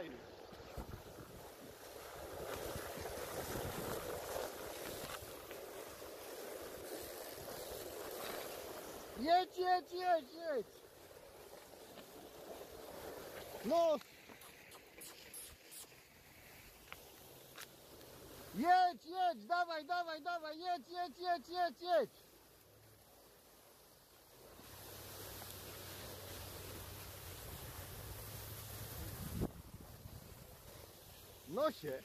Китаю. Едь, едь, едь, едь. Ну. Едь, едь, давай, давай, давай, едь, едь, едь, едь, едь. nosie